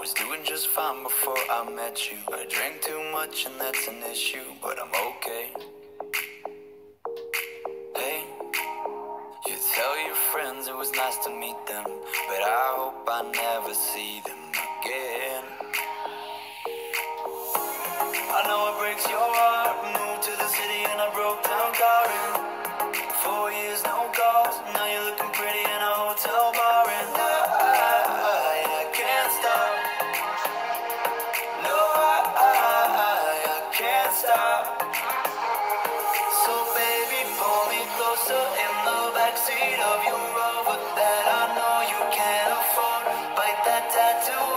was doing just fine before I met you. I drank too much and that's an issue, but I'm okay. Hey, you tell your friends it was nice to meet them, but I hope I never see them again. I know it breaks your heart. stop. So baby, pull me closer in the backseat of your rover that I know you can't afford. Bite that tattoo.